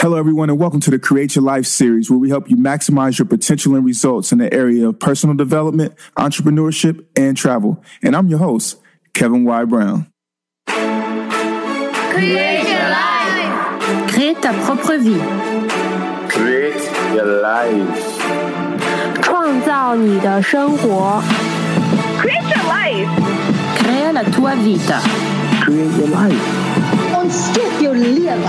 Hello, everyone, and welcome to the Create Your Life series, where we help you maximize your potential and results in the area of personal development, entrepreneurship, and travel. And I'm your host, Kevin Y. Brown. Create your life. Crée ta propre vie. Create your life. 创造你的生活。 Create your life. Crea la tua vita. Create your life. Ontsteek jou lewe.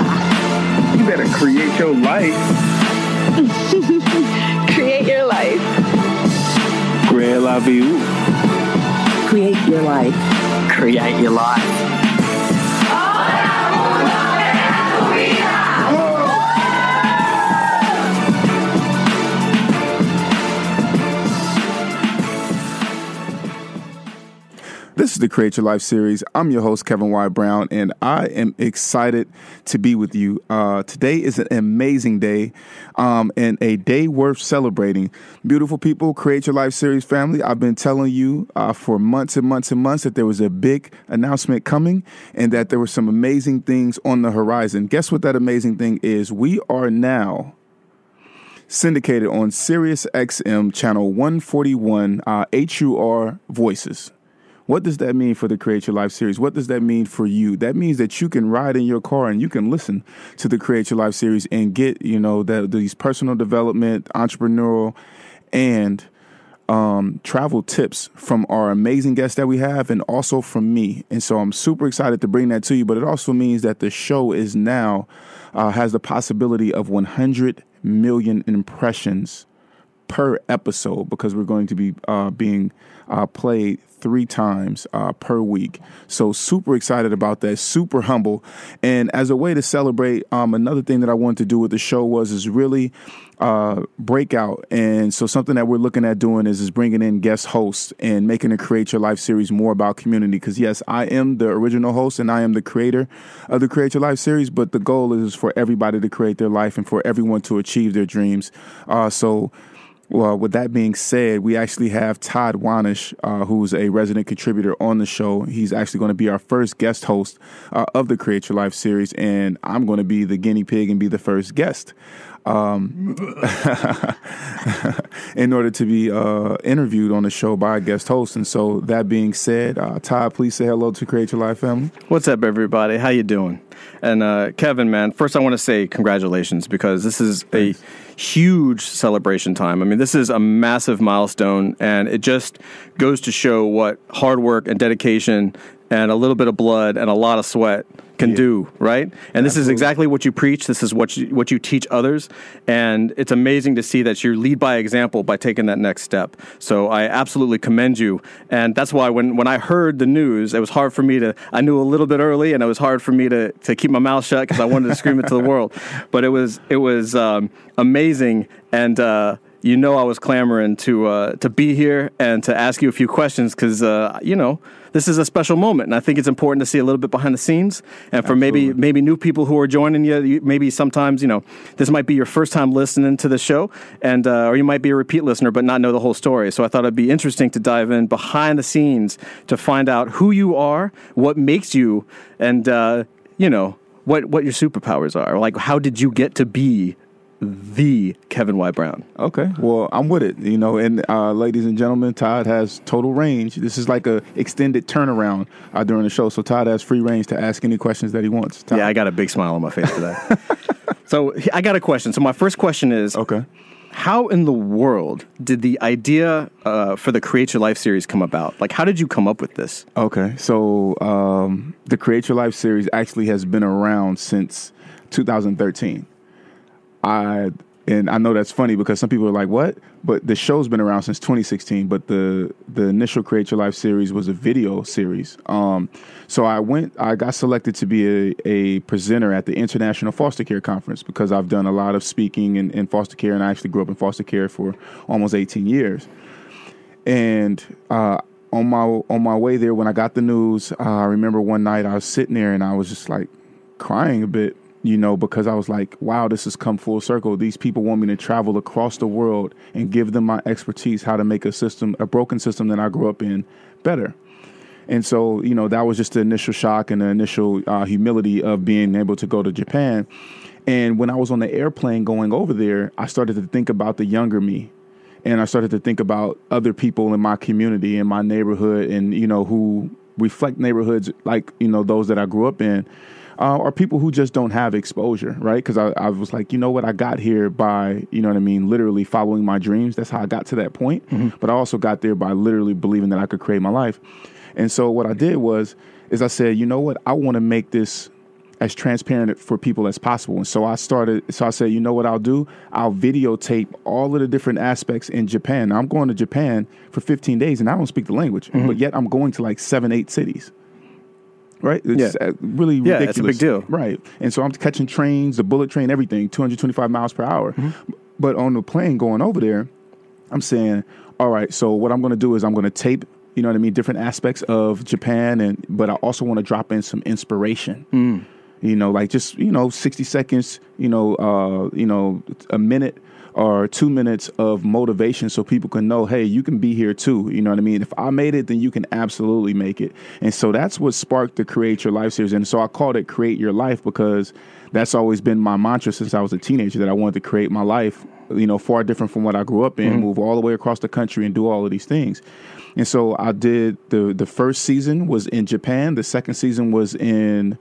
You better create your life. Create your life. Create la vie. Create your life. Create your life. This is the Create Your Life series. I'm your host, Kevin Y. Brown, and I am excited to be with you. Uh, today is an amazing day um, and a day worth celebrating. Beautiful people, Create Your Life series family, I've been telling you uh, for months and months and months that there was a big announcement coming and that there were some amazing things on the horizon. Guess what that amazing thing is? We are now syndicated on Sirius XM channel 141 uh, HUR Voices. What does that mean for the Create Your Life series? What does that mean for you? That means that you can ride in your car and you can listen to the Create Your Life series and get, you know, that these personal development, entrepreneurial, and um, travel tips from our amazing guests that we have and also from me. And so I'm super excited to bring that to you. But it also means that the show is now uh, has the possibility of 100 million impressions per episode because we're going to be uh, being uh, played three times uh, per week. So super excited about that. Super humble. And as a way to celebrate, um, another thing that I wanted to do with the show was is really uh, break out. And so something that we're looking at doing is is bringing in guest hosts and making the Create Your Life series more about community. Because yes, I am the original host and I am the creator of the Create Your Life series, but the goal is for everybody to create their life and for everyone to achieve their dreams. Uh, so well, with that being said, we actually have Todd Wahnish, uh, who's a resident contributor on the show. He's actually going to be our first guest host uh, of the Create Your Life series, and I'm going to be the guinea pig and be the first guest. Um, in order to be uh, interviewed on the show by a guest host. And so, that being said, uh, Todd, please say hello to Create Your Life family. What's up, everybody? How you doing? And uh, Kevin, man, first I want to say congratulations because this is a huge celebration time. I mean, this is a massive milestone, and it just goes to show what hard work and dedication and a little bit of blood and a lot of sweat can Yeah. do, right? And this is exactly what you preach. This is what you, what you teach others, and it's amazing to see that you lead by example by taking that next step. So I absolutely commend you, and that's why when when I heard the news, it was hard for me to. I knew a little bit early, and it was hard for me to to keep my mouth shut because I wanted to scream it to the world. But it was it was um, amazing, and. Uh, you know, I was clamoring to uh, to be here and to ask you a few questions because uh, you know this is a special moment, and I think it's important to see a little bit behind the scenes, and for maybe Absolutely. maybe new people who are joining you, you, maybe sometimes you know this might be your first time listening to the show, and uh, or you might be a repeat listener but not know the whole story. So I thought it'd be interesting to dive in behind the scenes to find out who you are, what makes you, and uh, you know what what your superpowers are. Like, how did you get to be the Kevin Y. Brown? Okay, well, I'm with it. You know, and uh, ladies and gentlemen, Todd has total range. This is like a extended turnaround uh, during the show, so Todd has free range to ask any questions that he wants. Todd. Yeah, I got a big smile on my face for that. so I got a question. So my first question is, Okay. how in the world did the idea uh, for the Create Your Life series come about? Like, how did you come up with this? Okay, so um, the Create Your Life series actually has been around since 2013. I and I know that's funny because some people are like, "What?" But the show's been around since 2016. But the the initial Create Your Life series was a video series. Um, so I went, I got selected to be a, a presenter at the International Foster Care Conference because I've done a lot of speaking in, in foster care, and I actually grew up in foster care for almost 18 years. And uh, on my on my way there, when I got the news, uh, I remember one night I was sitting there and I was just like crying a bit, you know, because I was like, "Wow, this has come full circle. These people want me to travel across the world and give them my expertise, how to make a system, a broken system that I grew up in, better." And so, you know, that was just the initial shock and the initial uh, humility of being able to go to Japan. And when I was on the airplane going over there, I started to think about the younger me. And I started to think about other people in my community, in my neighborhood, and, you know, who reflect neighborhoods like, you know, those that I grew up in, uh, are people who just don't have exposure, right? Because I, I was like, you know what? I got here by, you know what I mean, literally following my dreams. That's how I got to that point. But I also got there by literally believing that I could create my life. And so what I did was, is I said, you know what? I want to make this as transparent for people as possible. And so I started, so I said, you know what I'll do? I'll videotape all of the different aspects in Japan. Now, I'm going to Japan for 15 days and I don't speak the language, but yet I'm going to like seven, eight cities. Right? It's Yeah. uh, really Yeah, ridiculous. it's a big deal. Right. And so I'm catching trains, the bullet train, everything, 225 miles per hour. Mm-hmm. But on the plane going over there, I'm saying, all right, so what I'm going to do is I'm going to tape, you know what I mean, different aspects of Japan, and but I also want to drop in some inspiration. Mm. You know, like just you know, 60 seconds, you know, uh, you know, a minute or two minutes of motivation, so people can know, hey, you can be here too. You know what I mean? If I made it, then you can absolutely make it. And so that's what sparked the Create Your Life series. And so I called it Create Your Life because that's always been my mantra since I was a teenager that I wanted to create my life, you know, far different from what I grew up in, mm-hmm. move all the way across the country and do all of these things. And so I did the the first season was in Japan, the second season was in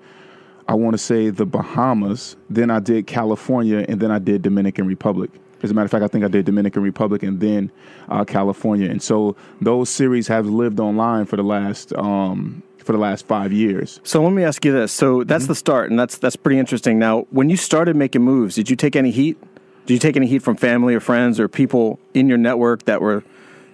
I want to say the Bahamas, then I did California, and then I did Dominican Republic. As a matter of fact, I think I did Dominican Republic and then uh, California. And so those series have lived online for the last um, for the last five years. So let me ask you this. So that's the start, and that's that's pretty interesting. Now, when you started making moves, did you take any heat? Did you take any heat from family or friends or people in your network that were,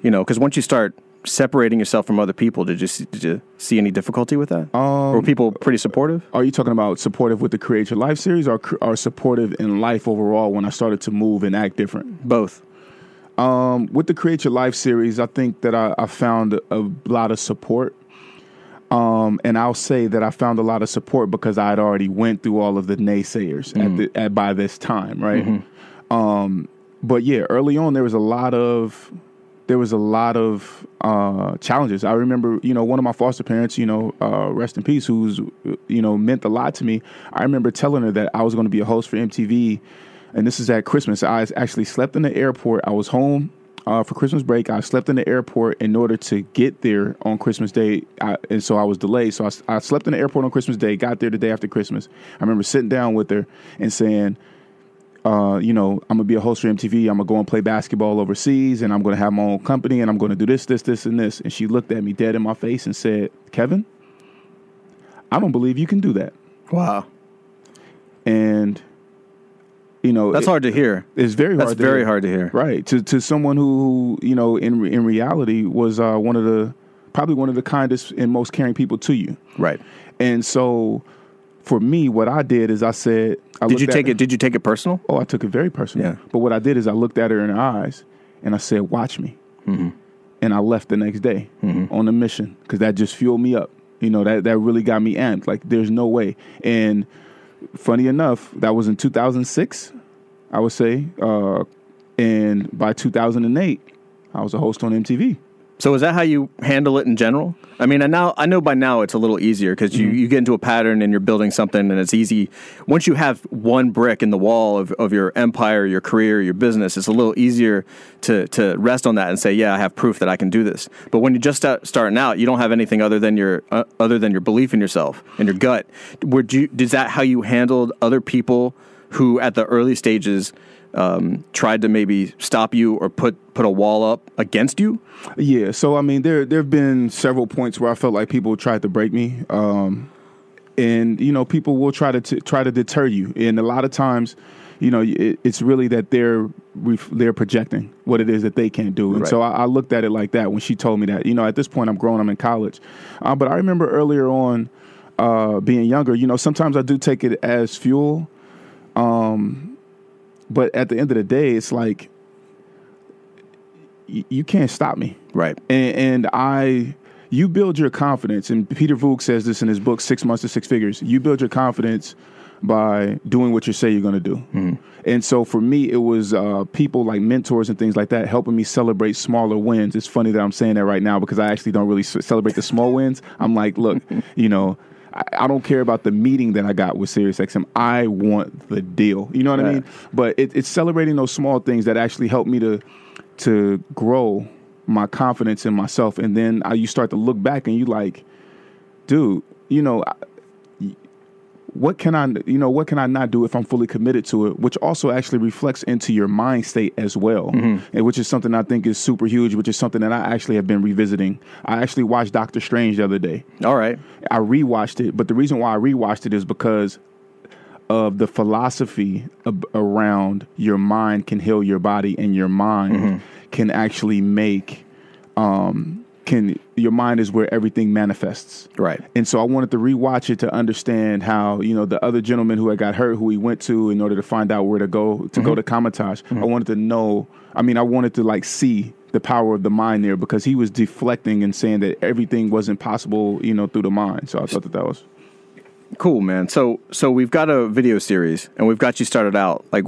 you know, because once you start separating yourself from other people, did you see, did you see any difficulty with that? Um, were people pretty supportive? Are you talking about supportive with the Create Your Life series, or are supportive in life overall? When I started to move and act different. Both. Um, with the Create Your Life series, I think that I, I found a lot of support. Um, and I'll say that I found a lot of support because I had already went through all of the naysayers at the, at, by this time, right? Um, but yeah, early on there was a lot of there was a lot of uh, challenges. I remember, you know, one of my foster parents, you know, uh, rest in peace, who's you know meant a lot to me. I remember telling her that I was going to be a host for MTV, and this is at Christmas. I actually slept in the airport. I was home uh, for Christmas break. I slept in the airport in order to get there on Christmas Day, I, and so I was delayed. So I, I slept in the airport on Christmas Day. Got there the day after Christmas. I remember sitting down with her and saying. Uh, you know, I'm gonna be a host for MTV. I'm gonna go and play basketball overseas, and I'm gonna have my own company, and I'm gonna do this, this, this, and this. And she looked at me dead in my face and said, "Kevin, I don't believe you can do that." Wow. And you know, That's it- hard to hear. It's very That's hard. to very hear. hard to hear. Right to to someone who you know in in reality was uh, one of the probably one of the kindest and most caring people to you. Right. And so, for me, what I did is I said, I Did you take it? Did you take it personal? Oh, I took it very personal. Yeah. But what I did is I looked at her in her eyes and I said, "Watch me," Mm-hmm. and I left the next day on a mission because that just fueled me up. You know that that really got me amped. Like there's no way. And funny enough, that was in 2006, I would say, uh, and by 2008, I was a host on MTV. So is that how you handle it in general? I mean, I now I know by now it's a little easier because you, you get into a pattern and you're building something, and it's easy. Once you have one brick in the wall of, of your empire, your career, your business, it's a little easier to to rest on that and say, yeah, I have proof that I can do this. But when you just start starting out, you don't have anything other than your uh, other than your belief in yourself and your gut. Would you? Is that how you handled other people who at the early stages? Um, tried to maybe stop you or put put a wall up against you. Yeah, so I mean, there there have been several points where I felt like people tried to break me, um, and you know, people will try to t- try to deter you, and a lot of times, you know, it, it's really that they're they're projecting what it is that they can't do, and Right. so I, I looked at it like that when she told me that. You know, at this point, I'm grown, I'm in college, uh, but I remember earlier on, uh, being younger, you know, sometimes I do take it as fuel, um, but at the end of the day, it's like y- you can't stop me Right. and, and I, you build your confidence, and Peter Voogd says this in his book Six Months to Six Figures. You build your confidence by doing what you say you're going to do. And so for me, it was uh, people like mentors and things like that helping me celebrate smaller wins. It's funny that I'm saying that right now because I actually don't really celebrate the small wins. I'm like, look, you know. I, I don't care about the meeting that I got with SiriusXM. I want the deal. You know what I mean? But it, it's celebrating those small things that actually help me to to grow my confidence in myself. And then I, you start to look back and you like, dude, you know, I- what can I, you know, what can I not do if I'm fully committed to it? Which also actually reflects into your mind state as well, and which is something I think is super huge. Which is something that I actually have been revisiting. I actually watched Doctor Strange the other day. All right. I rewatched it, but the reason why I rewatched it is because of the philosophy ab- around your mind can heal your body, and your mind can actually make um, can your mind is where everything manifests. Right. And so I wanted to rewatch it to understand how, you know, the other gentleman who had got hurt, who he went to in order to find out where to go to go mm-hmm. to Kamar-Taj. Mm-hmm. I wanted to know, I mean, I wanted to like see the power of the mind there because he was deflecting and saying that everything wasn't possible, you know, through the mind. So I thought that that was Cool, man. So so we've got a video series and we've got you started out. Like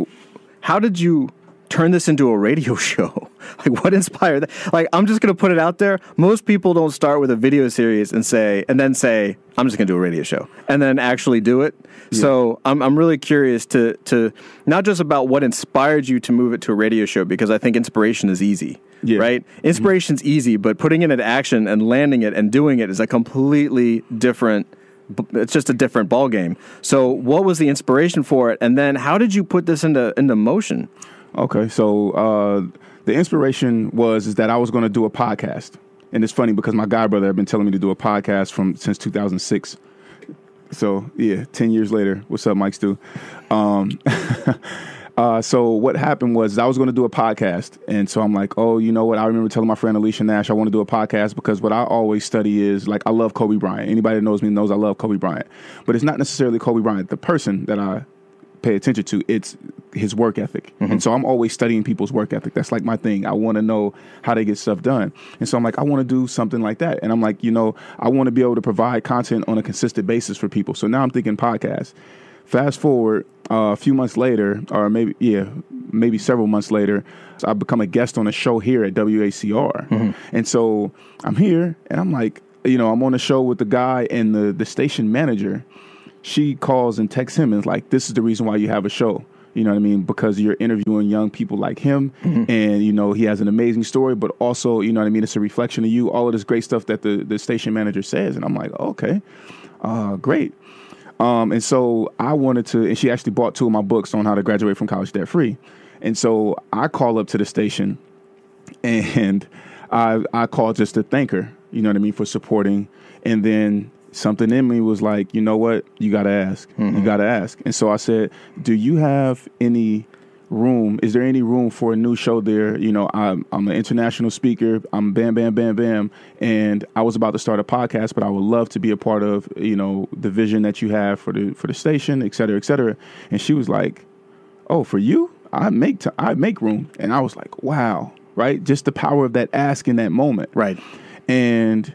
how did you turn this into a radio show? Like what inspired that? Like I'm just going to put it out there. Most people don't start with a video series and say and then say I'm just going to do a radio show and then actually do it. So I'm I'm really curious to to not just about what inspired you to move it to a radio show because I think inspiration is easy. Yeah. Right? Mm-hmm. Inspiration's easy, but putting it into action and landing it and doing it is a completely different it's just a different ball game. So, what was the inspiration for it, and then how did you put this into into motion? Okay, so uh, the inspiration was is that I was going to do a podcast, and it's funny because my guy brother had been telling me to do a podcast from since 2006. So yeah, ten years later, what's up, Mike Stu? Um, uh, so what happened was I was going to do a podcast, and so I'm like, oh, you know what? I remember telling my friend Alicia Nash I want to do a podcast because what I always study is like I love Kobe Bryant. Anybody that knows me knows I love Kobe Bryant, but it's not necessarily Kobe Bryant, the person that I pay attention to. It's his work ethic. And so I'm always studying people's work ethic. That's like my thing. I want to know how they get stuff done. And so I'm like, I want to do something like that. And I'm like, you know, I want to be able to provide content on a consistent basis for people. So now I'm thinking podcast. Fast forward uh, a few months later, or maybe, yeah, maybe several months later, I become a guest on a show here at WACR. And so I'm here and I'm like, you know, I'm on a show with the guy and the, the station manager she calls and texts him and is like, "This is the reason why you have a show." You know what I mean? Because you're interviewing young people like him, and you know he has an amazing story, but also you know what I mean. It's a reflection of you. All of this great stuff that the the station manager says, and I'm like, okay, uh, great. Um, and so I wanted to, and she actually bought two of my books on how to graduate from college debt free. And so I call up to the station, and I I called just to thank her. You know what I mean for supporting, and then something in me was like, you know what, you got to ask, you mm-hmm. got to ask. And so I said, do you have any room? Is there any room for a new show there? You know, I'm I'm an international speaker. I'm bam bam bam bam, and I was about to start a podcast, but I would love to be a part of you know the vision that you have for the for the station, et cetera, et cetera. And she was like, oh, for you, I make t- I make room, and I was like, wow, right? Just the power of that ask in that moment, Right. and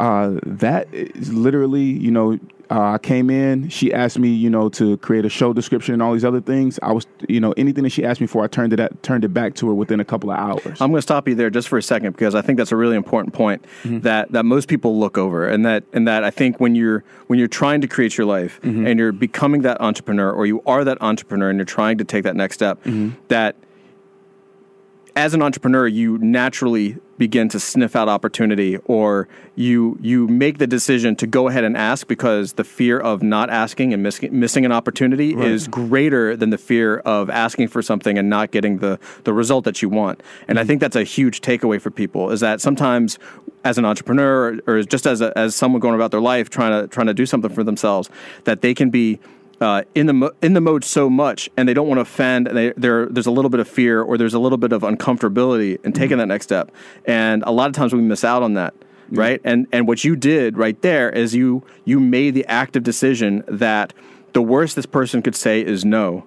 uh, that is literally, you know, uh, I came in. She asked me, you know, to create a show description and all these other things. I was, you know, anything that she asked me for, I turned it at, turned it back to her within a couple of hours. I'm going to stop you there just for a second because I think that's a really important point Mm-hmm. that, that most people look over, and that and that I think when you're when you're trying to create your life Mm-hmm. and you're becoming that entrepreneur or you are that entrepreneur and you're trying to take that next step, Mm-hmm. that as an entrepreneur you naturally begin to sniff out opportunity or you you make the decision to go ahead and ask because the fear of not asking and miss, missing an opportunity is greater than the fear of asking for something and not getting the the result that you want. And i mm-hmm. think that's a huge takeaway for people is that sometimes as an entrepreneur or, or just as a, as someone going about their life trying to trying to do something for themselves that they can be uh, in the mo- in the mode so much, and they don't want to offend. And they, there there's a little bit of fear, or there's a little bit of uncomfortability in taking that next step. And a lot of times we miss out on that, right? And and what you did right there is you you made the active decision that the worst this person could say is no.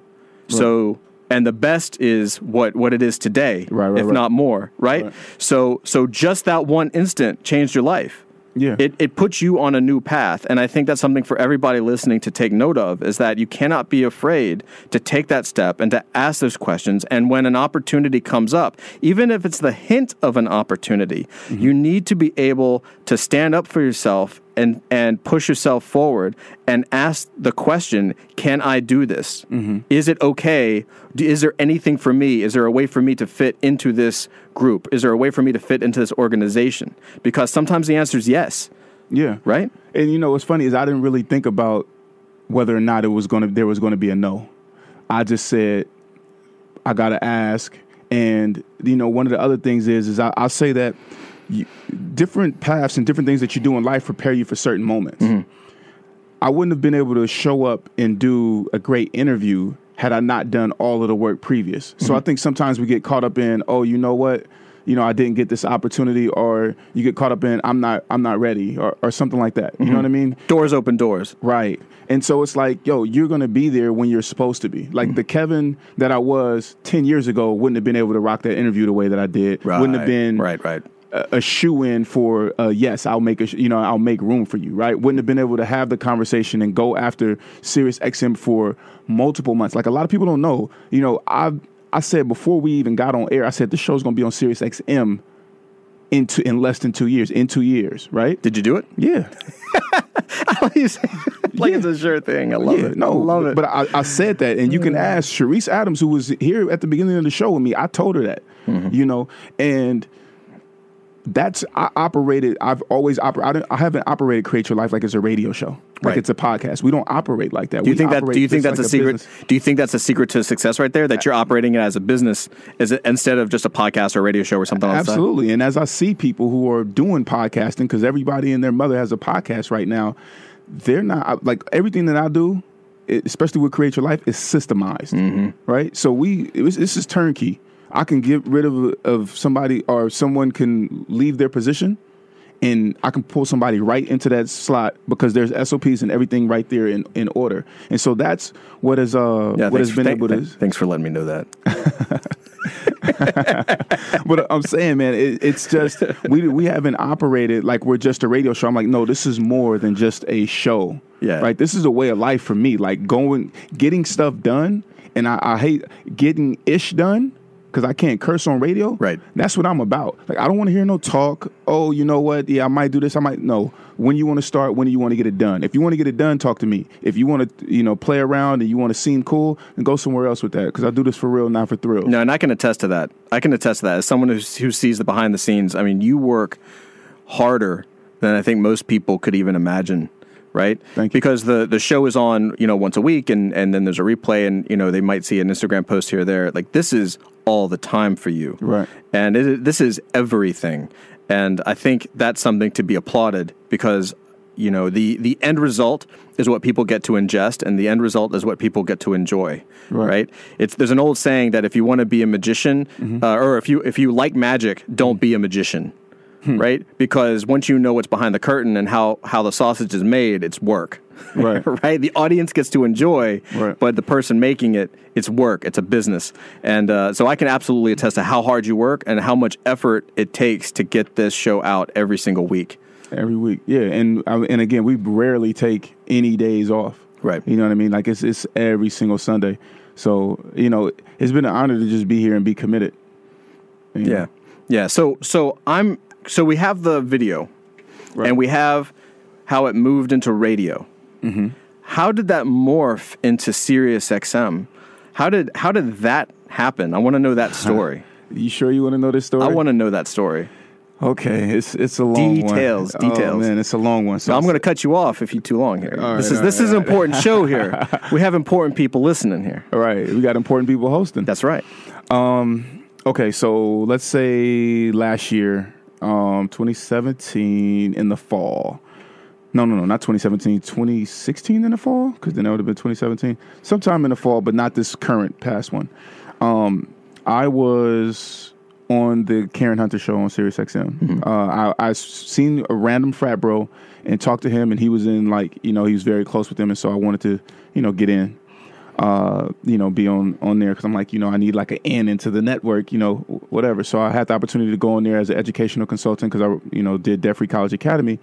So and the best is what what it is today, Right, right, if right. not more, right? Right. So so just that one instant changed your life Yeah. it, it puts you on a new path and i think that's something for everybody listening to take note of is that you cannot be afraid to take that step and to ask those questions and when an opportunity comes up even if it's the hint of an opportunity mm-hmm. you need to be able to stand up for yourself and and push yourself forward and ask the question can i do this? Mm-hmm. Is it okay? Is there anything for me? Is there a way for me to fit into this group? Is there a way for me to fit into this organization? Because sometimes the answer is yes. Yeah. right? And you know what's funny is I didn't really think about whether or not it was going to there was going to be a no. I just said I got to ask, and you know one of the other things is is I, I'll say that you, different paths and different things that you do in life prepare you for certain moments. Mm-hmm. I wouldn't have been able to show up and do a great interview had I not done all of the work previous. So mm-hmm. I think sometimes we get caught up in, oh, you know what, you know, I didn't get this opportunity, or you get caught up in, I'm not, I'm not ready, or, or something like that. You know what I mm-hmm. mean? doors open doors Right. And so it's like, yo, you're going to be there when you're supposed to be. Like the Kevin that I was 10 years ago wouldn't have been able to rock that interview the way that I did. Right. Wouldn't have been right right a, shoe in for uh, yes, I'll make a sh- you know I'll make room for you, right? Wouldn't have been able to have the conversation and go after Sirius XM for multiple months. Like a lot of people don't know, you know, I I said before we even got on air, I said the show's going to be on Sirius XM in two, in less than two years, in two years, right? did you do it Yeah, like it's a sure thing i love yeah, it no, I love it But I, I said that, and you can ask Sharice Adams, who was here at the beginning of the show with me. I told her that, Mm-hmm. you know, and that's I operated. I've always operated. I haven't operated Create Your Life like it's a radio show, like Right. it's a podcast. We don't operate like that. Do you We think that? Do you think that's a secret? business. Do you think that's a secret to success right there? That you're operating it as a business, is it instead of just a podcast or a radio show or something else? Absolutely. And as I see people who are doing podcasting, because everybody and their mother has a podcast right now, they're not like everything that I do, especially with Create Your Life, is systemized. Mm-hmm. Right. So we this is turnkey. I can get rid of of somebody or someone can leave their position. And I can pull somebody right into that slot because there's SOPs and everything right there in, in order. And so that's what is uh Yeah, what has been thank- able to thank- Thanks for letting me know that. but I'm saying, man, it, it's just we we haven't operated like we're just a radio show. I'm like, no, this is more than just a show. Yeah. Right. This is a way of life for me. Like going, getting stuff done, and I, I hate getting ish done because I can't curse on radio. Right. That's what I'm about. Like I don't want to hear no talk. Oh, you know what? Yeah, I might do this. I might no. When you want to start, when do you want to get it done? If you want to get it done, talk to me. If you want to, you know, play around and you want to seem cool, then go somewhere else with that. Because I do this for real, not for thrills. No, and I can attest to that. I can attest to that as someone who sees the behind the scenes. I mean, you work harder than I think most people could even imagine. Right? Thank you. Because the, the show is on, you know, once a week and, and then there's a replay and, you know, they might see an Instagram post here or there. Like this is all the time for you. Right. And it, this is everything. And I think that's something to be applauded because, you know, the, the end result is what people get to ingest and the end result is what people get to enjoy. Right. Right. It's, there's an old saying that if you want to be a magician uh, or if you, if you like magic, don't be a magician. Right. Because once you know what's behind the curtain and how, how the sausage is made, it's work. Right. right. The audience gets to enjoy, Right. but the person making it, it's work. It's a business, and uh, so I can absolutely attest to how hard you work and how much effort it takes to get this show out every single week. Every week, yeah, and I- and again, we rarely take any days off. Right. You know what I mean? Like it's it's every single Sunday. So you know, it's been an honor to just be here and be committed. You know? Yeah, yeah. So so I'm so we have the video, Right. and we have how it moved into radio. Mm-hmm. How did that morph into Sirius XM? How did how did that happen? I want to know that story. You sure you want to know this story? I want to know that story. Okay, it's it's a long Details, one. details. Oh, man, it's a long one. So I'm going to cut you off if you're too long here. This is this right, is an important show here. We have important people listening here. All right, we got important people hosting. That's right. Okay, so let's say last year, um, 2017 in the fall. No, no, no, not 2017, 2016 in the fall, because then that would have been 2017. Sometime in the fall, but not this current past one. Um, I was on the Karen Hunter show on Sirius XM. Uh, I, I seen a random frat bro and talked to him, and he was in like, you know, he was very close with them, and so I wanted to, you know, get in uh, you know, be on on there because I'm like, you know, I need like an in into the network, you know, whatever. So I had the opportunity to go on there as an educational consultant because I, you know, did Free College Academy,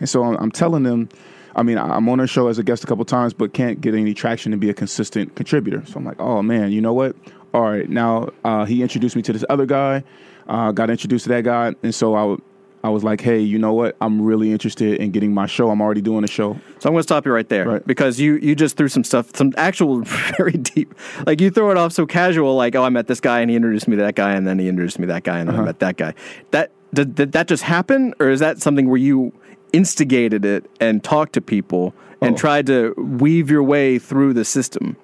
and so I'm, I'm telling them, I mean, I'm on their show as a guest a couple times, but can't get any traction and be a consistent contributor. So I'm like, oh man, you know what? All right, now uh, he introduced me to this other guy, uh, got introduced to that guy, and so I. I was like, hey, you know what? I'm really interested in getting my show. I'm already doing a show. So I'm going to stop you right there Right. because you you just threw some stuff, some actual very deep. Like you throw it off so casual, like oh, I met this guy and he introduced me to that guy, and then he introduced me to that guy, and then Uh-huh. I met that guy. That did, did that just happen, or is that something where you instigated it and talked to people and Oh. tried to weave your way through the system?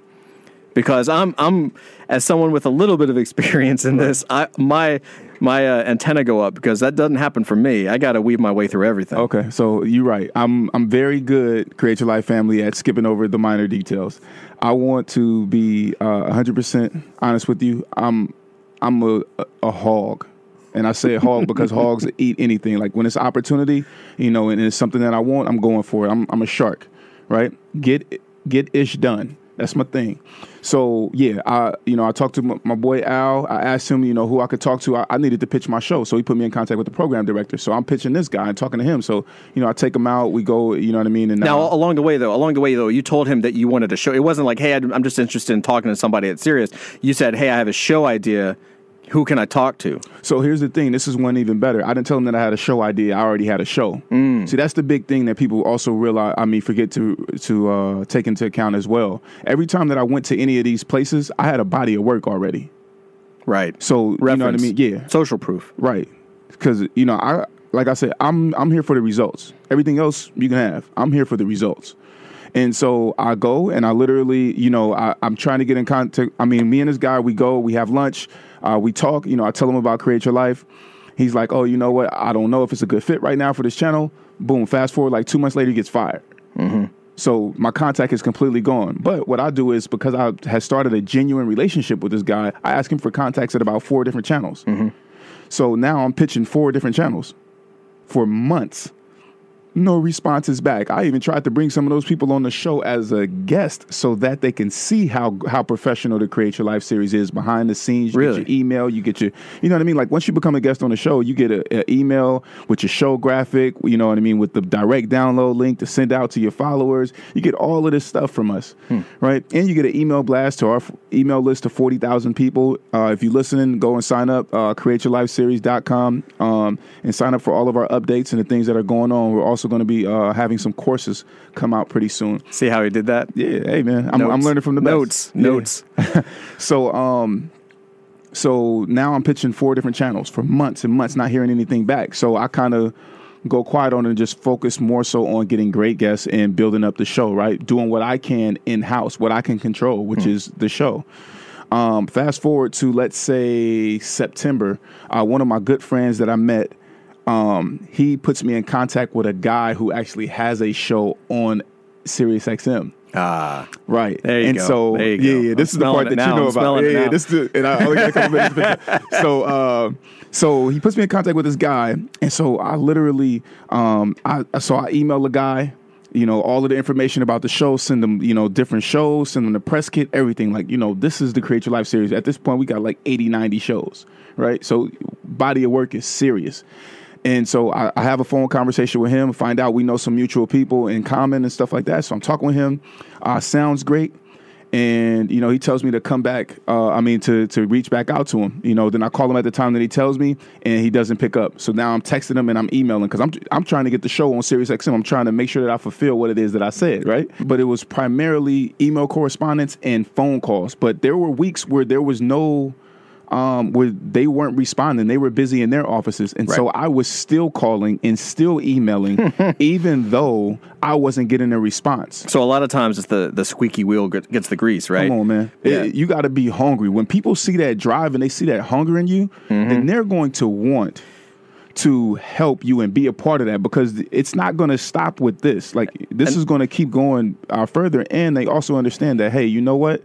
Because I'm I'm as someone with a little bit of experience in this, I my my uh, antenna go up because that doesn't happen for me. I got to weave my way through everything. Okay, so you're right. I'm I'm very good, create your life family, at skipping over the minor details. I want to be uh, 100% honest with you. I'm I'm a, a, hog. And I say hog because hogs eat anything. Like when it's opportunity, you know, and it's something that I want, I'm going for it. I'm I'm a shark, right? Get get ish done. That's my thing. So yeah, I you know I talked to my, my boy Al. I asked him you know who I could talk to. I, I needed to pitch my show, so he put me in contact with the program director. So I'm pitching this guy and talking to him. So you know I take him out. We go. You know what I mean. And Now, uh, along the way, though, along the way, though, you told him that you wanted a show. It wasn't like, hey, I'm just interested in talking to somebody that's serious. You said, hey, I have a show idea. Who can I talk to? So here's the thing. This is one even better. I didn't tell him that I had a show idea. I already had a show. See, that's the big thing that people also realize. I mean, forget to to uh, take into account as well. Every time that I went to any of these places, I had a body of work already. Right. So you know what I Reference. mean? Yeah. Social proof. Right. Because you know, I like I said, I'm I'm here for the results. Everything else you can have. I'm here for the results. And so I go and I literally, you know, I, I'm trying to get in contact. I mean, me and this guy, we go, we have lunch, uh, we talk. You know, I tell him about Create Your Life. He's like, oh, you know what? I don't know if it's a good fit right now for this channel. Boom. Fast forward, like two months later, he gets fired. So my contact is completely gone. But what I do is because I had started a genuine relationship with this guy, I ask him for contacts at about four different channels. So now I'm pitching four different channels for months. No responses back. I even tried to bring some of those people on the show as a guest so that they can see how how professional the Create Your Life series is behind the scenes. You Really? get your email, you get your, you know what I mean? Like once you become a guest on the show, you get an email with your show graphic, you know what I mean, with the direct download link to send out to your followers. You get all of this stuff from us, right? And you get an email blast to our f- email list of 40,000 people. Uh, if you're listening, go and sign up, uh, createyourlifeseries.com, um, and sign up for all of our updates and the things that are going on. We're also going to be uh, having some courses come out pretty soon. See how he did that? Yeah, hey man, I'm, I'm learning from the best. Notes. Yeah. Notes. So um so now I'm pitching four different channels for months and months, not hearing anything back. So I kind of go quiet on it and just focus more so on getting great guests and building up the show, right? Doing what I can in house, what I can control, which is the show. Um, fast forward to let's say September, uh, one of my good friends that I met, um, he puts me in contact with a guy who actually has a show on Sirius XM. Ah. Right. There you and go. so There you yeah, go. yeah, I'm this is the part that now. you know I'm about. Yeah, yeah, this is and I only got a couple minutes. So uh, so he puts me in contact with this guy, and so I literally um I so I email the guy, you know, all of the information about the show, send them, you know, different shows, send them the press kit, everything. Like, you know, this is the Create Your Life series. At this point, we got like 80, 90 shows, right? So body of work is serious. And so I, I have a phone conversation with him, find out we know some mutual people in common and stuff like that. So I'm talking with him. Uh, sounds great. And you know, he tells me to come back. Uh, I mean, to to reach back out to him. You know, then I call him at the time that he tells me, and he doesn't pick up. So now I'm texting him and I'm emailing because I'm I'm trying to get the show on Sirius XM. I'm trying to make sure that I fulfill what it is that I said, right? But it was primarily email correspondence and phone calls. But there were weeks where there was no um, where they weren't responding. They were busy in their offices. And so I was still calling and still emailing, even though I wasn't getting a response. So a lot of times it's the, the squeaky wheel get- gets the grease, right? Come on, man. Yeah. It- you got to be hungry. When people see that drive and they see that hunger in you, Mm-hmm. then they're going to want to help you and be a part of that because it's not going to stop with this. Like this is going to keep going uh, further, and they also understand that hey, you know what?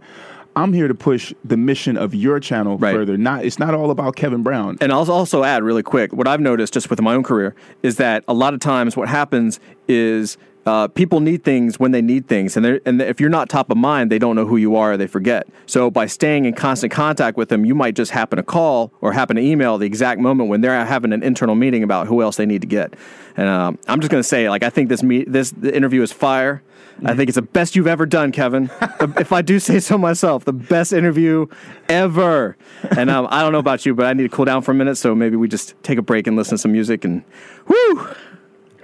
I'm here to push the mission of your channel Right. further. Not it's not all about Kevin Brown. And I'll also add really quick what I've noticed just with my own career is that a lot of times what happens is uh, people need things when they need things, and and if you're not top of mind, they don't know who you are. or They forget. So by staying in constant contact with them, you might just happen to call or happen to email the exact moment when they're having an internal meeting about who else they need to get. And um, I'm just going to say, like, I think this meet this the interview is fire. I think it's the best you've ever done, Kevin. If I do say so myself, the best interview ever. And um, I don't know about you, but I need to cool down for a minute. So maybe we just take a break and listen to some music and whoo.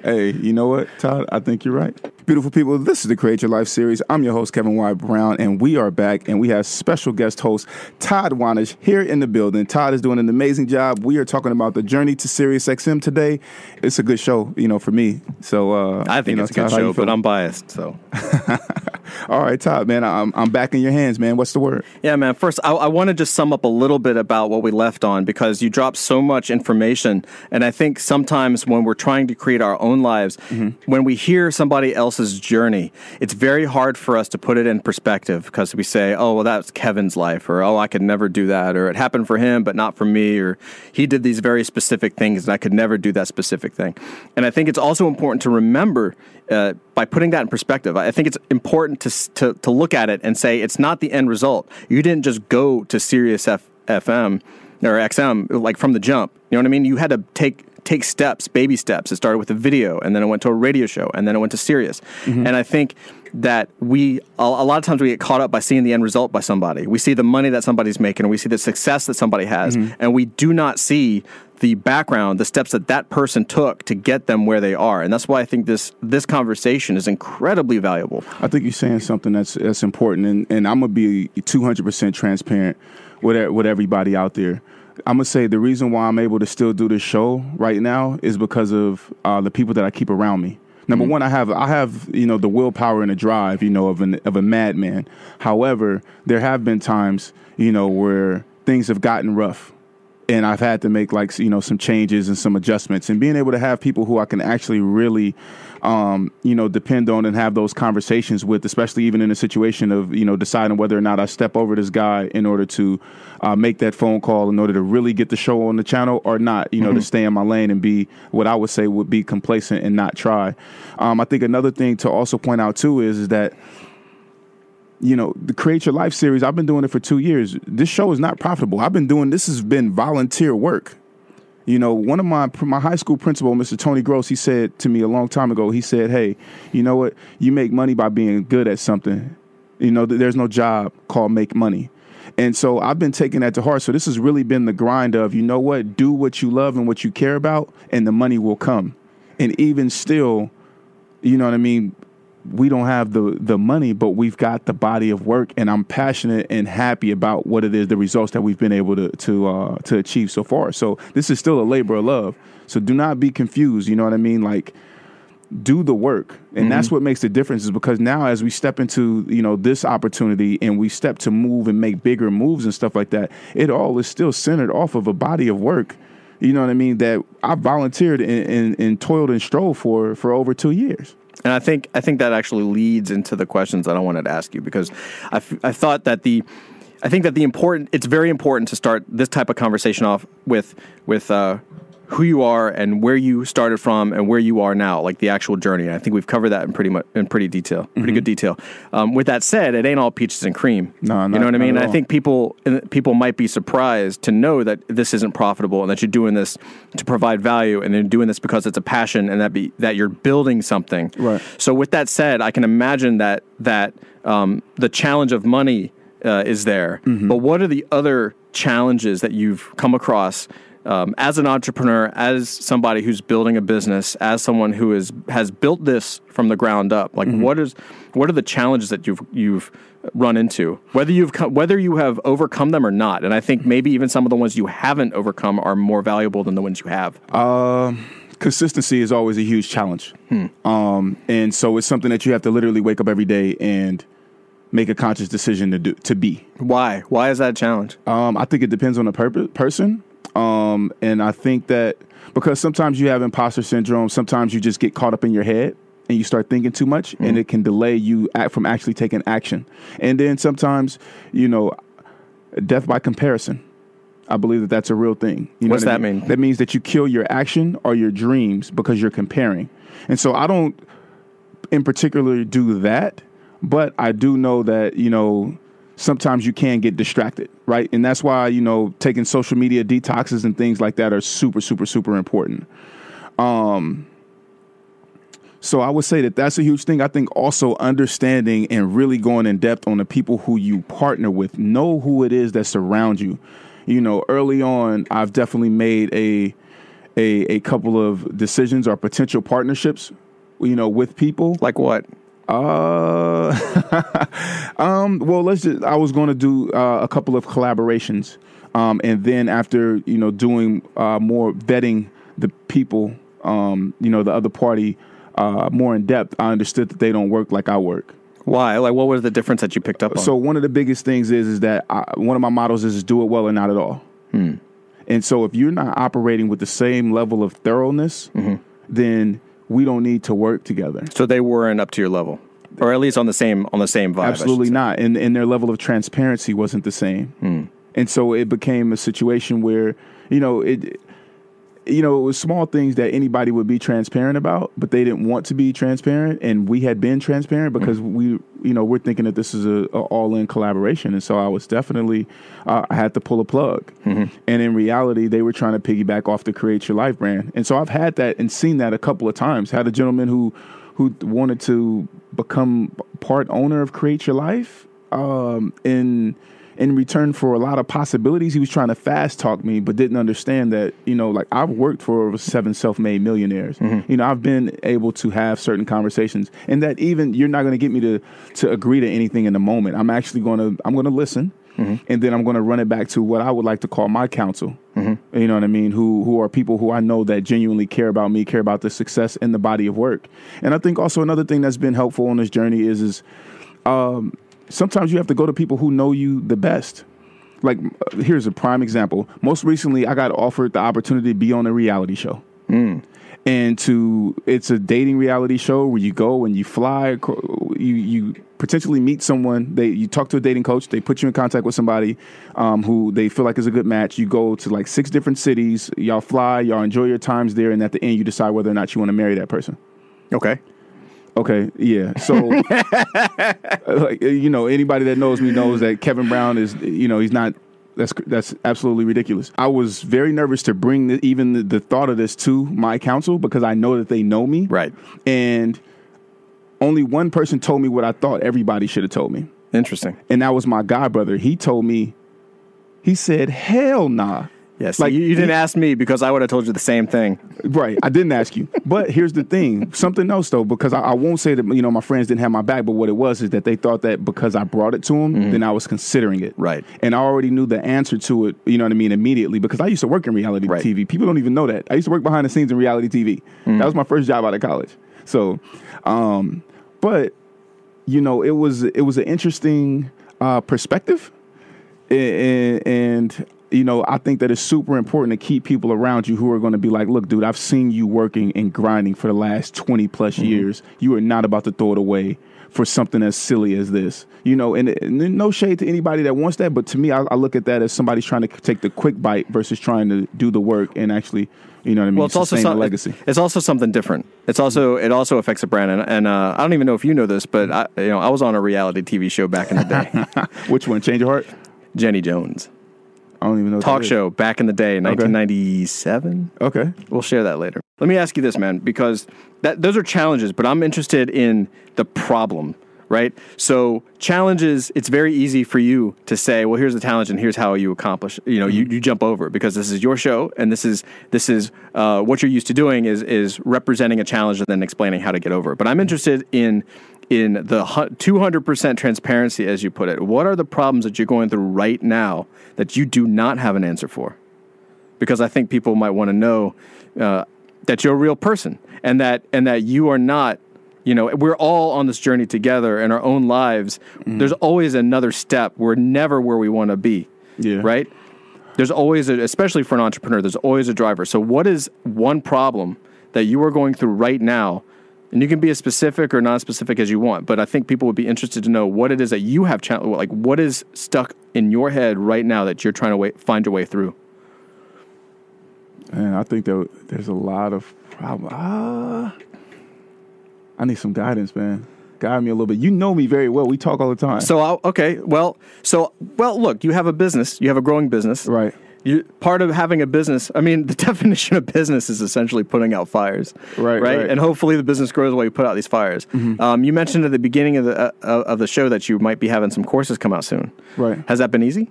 Hey, you know what, Todd? I think you're right. Beautiful people, this is the Create Your Life series. I'm your host, Kevin Y. Brown, and we are back, and we have special guest host Todd Wahnish here in the building. Todd is doing an amazing job. We are talking about the journey to Sirius XM today. It's a good show, you know, for me. So uh, I think you know, it's a good Todd, show, but? I'm biased. So all right, Todd, man. I'm I'm back in your hands, man. What's the word? Yeah, man. First, I, I want to just sum up a little bit about what we left on because you dropped so much information. And I think sometimes when we're trying to create our own lives, when we hear somebody else's journey, it's very hard for us to put it in perspective because we say, oh, well, that's Kevin's life, or oh, I could never do that, or it happened for him, but not for me, or he did these very specific things and I could never do that specific thing. And I think it's also important to remember uh, by putting that in perspective, I think it's important to, to to look at it and say it's not the end result. You didn't just go to Sirius F- FM or XM like from the jump. You know what I mean? You had to take take steps, baby steps. It started with a video, and then it went to a radio show, and then it went to Sirius. Mm-hmm. And I think that we a, lot of times we get caught up by seeing the end result by somebody. We see the money that somebody's making, we see the success that somebody has, mm-hmm. and we do not see the background, the steps that that person took to get them where they are, and that's why I think this this conversation is incredibly valuable. I think you're saying something that's that's important, and, and I'm gonna be 200 percent transparent with with everybody out there. I'm gonna say the reason why I'm able to still do this show right now is because of uh, the people that I keep around me. Number one, I have I have you know the willpower and the drive you know of an of a madman. However, there have been times you know where things have gotten rough and I've had to make like you know some changes and some adjustments and being able to have people who I can actually really um, you know depend on and have those conversations with especially even in a situation of you know deciding whether or not I step over this guy in order to uh, make that phone call in order to really get the show on the channel or not you know to stay in my lane and be what I would say would be complacent and not try um, I think another thing to also point out too is, is that you know, the Create Your Life series, I've been doing it for two years. This show is not profitable. I've been doing this has been volunteer work. You know, one of my my high school principal, Mr. Tony Gross, he said to me a long time ago. He said, "Hey, you know what? You make money by being good at something. You know, there's no job called make money." And so I've been taking that to heart. So this has really been the grind of, you know what? Do what you love and what you care about, and the money will come. And even still, you know what I mean? We don't have the the money, but we've got the body of work, and I'm passionate and happy about what it is, the results that we've been able to to uh, to achieve so far. So this is still a labor of love. So do not be confused. You know what I mean? Like do the work and that's what makes the difference is because now as we step into you know this opportunity and we step to move and make bigger moves and stuff like that it all is still centered off of a body of work you know what i mean that i volunteered and, and, and toiled and strove for for over two years And I think I think that actually leads into the questions that I wanted to ask you because I, f- I thought that the I think that the important it's very important to start this type of conversation off with with uh, who you are and where you started from and where you are now, like the actual journey. And I think we've covered that in pretty much in pretty detail, pretty good detail. Um, with that said, it ain't all peaches and cream. No, you know what I mean. I think people people might be surprised to know that this isn't profitable and that you're doing this to provide value and then doing this because it's a passion and that be that you're building something. Right. So with that said, I can imagine that that um, the challenge of money uh, is there. Mm-hmm. But what are the other challenges that you've come across? Um, as an entrepreneur, as somebody who's building a business, as someone who is has built this from the ground up, like Mm-hmm. what is what are the challenges that you've you've run into, whether you've come, whether you have overcome them or not? And I think maybe even some of the ones you haven't overcome are more valuable than the ones you have. Um, consistency is always a huge challenge. Um, and so it's something that you have to literally wake up every day and make a conscious decision to do to be. Why? Why is that a challenge? Um, I think it depends on the purpose, person. Um, and I think that because sometimes you have imposter syndrome, sometimes you just get caught up in your head and you start thinking too much, and it can delay you act from actually taking action. And then sometimes, you know, death by comparison. I believe that that's a real thing. You know What's what that mean? That means that you kill your action or your dreams because you're comparing. And so I don't in particular do that, but I do know that you know sometimes you can get distracted, right? And that's why you know taking social media detoxes and things like that are super, super, super important. Um, so I would say that that's a huge thing. I think also understanding and really going in depth on the people who you partner with, know who it is that surround you. You know, early on, I've definitely made a a, a couple of decisions or potential partnerships, you know, with people. Like what? Uh, um, well, let's just, I was going to do uh, a couple of collaborations. Um, and then after, you know, doing uh, more vetting the people, um, you know, the other party uh, more in depth, I understood that they don't work like I work. Why? Like, what was the difference that you picked up on? So one of the biggest things is is that I, one of my models is do it well or not at all. And so if you're not operating with the same level of thoroughness, then we don't need to work together. So they weren't up to your level, or at least on the same on the same vibe. Absolutely not. And and their level of transparency wasn't the same. Hmm. And so it became a situation where, you know, it you know, it was small things that anybody would be transparent about, but they didn't want to be transparent and we had been transparent because we you know, we're thinking that this is a, a all-in collaboration and so I was definitely uh, I had to pull a plug. And in reality, they were trying to piggyback off the Create Your Life brand. And so I've had that and seen that a couple of times. Had a gentleman who who wanted to become part owner of Create Your Life um, in in return for a lot of possibilities. He was trying to fast talk me, but didn't understand that you know, like I've worked for over seven self made millionaires. Mm-hmm. You know, I've been able to have certain conversations, and that even you're not going to get me to to agree to anything in the moment. I'm actually going to I'm going to listen. Mm-hmm. And then I'm going to run it back to what I would like to call my counsel. Mm-hmm. You know what I mean? Who who are people who I know that genuinely care about me, care about the success in the body of work. And I think also another thing that's been helpful on this journey is is um, sometimes you have to go to people who know you the best. Like uh, here's a prime example. Most recently, I got offered the opportunity to be on a reality show. And to it's a dating reality show where you go and you fly, you you potentially meet someone. They you talk to a dating coach. They put you in contact with somebody um, who they feel like is a good match. You go to like six different cities. Y'all fly. Y'all enjoy your times there, and at the end, you decide whether or not you want to marry that person. Okay. Okay, yeah. So, uh, like uh, you know, anybody that knows me knows that Kevin Brown is, you know, he's not. That's that's absolutely ridiculous. I was very nervous to bring the, even the, the thought of this to my counsel because I know that they know me, Right. And only one person told me what I thought everybody should have told me, Interesting. and that was my god brother. He told me, he said, "Hell nah." Yes. Like, you, you didn't ask me because I would have told you the same thing. Right. I didn't ask you. But here's the thing something else, though, because I, I won't say that, you know, my friends didn't have my back, but what it was is that they thought that because I brought it to them, then I was considering it. Mm-hmm. Right. And I already knew the answer to it, you know what I mean, immediately because I used to work in reality Right. TV. People don't even know that. I used to work behind the scenes in reality TV. Mm. That was my first job out of college. So, um, but, you know, it was, it was an interesting uh, perspective and, and you know i think that it's super important to keep people around you who are going to be like look dude i've seen you working and grinding for the last 20 plus years. You are not about to throw it away for something as silly as this. You know and, and no shade to anybody that wants that but to me I, I look at that as somebody's trying to take the quick bite versus trying to do the work and actually you know what i mean Well, it's also sustain some, legacy. It's also something different. It's also it also affects a brand, and, and uh, I don't even know if you know this, but I, you know I was on a reality TV show back in the day, which one change your heart? Jenny Jones i don't even know talk show back in the day, 1997. okay We'll share that later. Let me ask you this, man, because that those are challenges, but I'm interested in the problem, right? So challenges, it's very easy for you to say, well, here's the challenge and here's how you accomplish. You know, you, you jump over it because this is your show and this is this is uh, what you're used to doing is is representing a challenge and then explaining how to get over it. But I'm interested in in the 200% transparency, as you put it. What are the problems that you're going through right now that you do not have an answer for? because I think people might want to know uh, that you're a real person and that and that you are not. You know, we're all on this journey together in our own lives. There's always another step. We're never where we want to be. Yeah. Right. There's always, a, especially for an entrepreneur, there's always a driver. So, what is one problem that you are going through right now? And you can be as specific or non-specific as you want, but I think people would be interested to know what it is that you have, cha- like what is stuck in your head right now that you're trying to wait, find your way through. And I think that there's a lot of problem. Ah, I need some guidance, man. Guide me a little bit. You know me very well. We talk all the time. So I'll, okay, well, so well, look, you have a business, you have a growing business, Right. You part of having a business. I mean, the definition of business is essentially putting out fires, Right, Right, right. Mm-hmm. and hopefully the business grows while you put out these fires. Um, you mentioned at the beginning of the uh, of the show that you might be having some courses come out soon. Right. Has that been easy?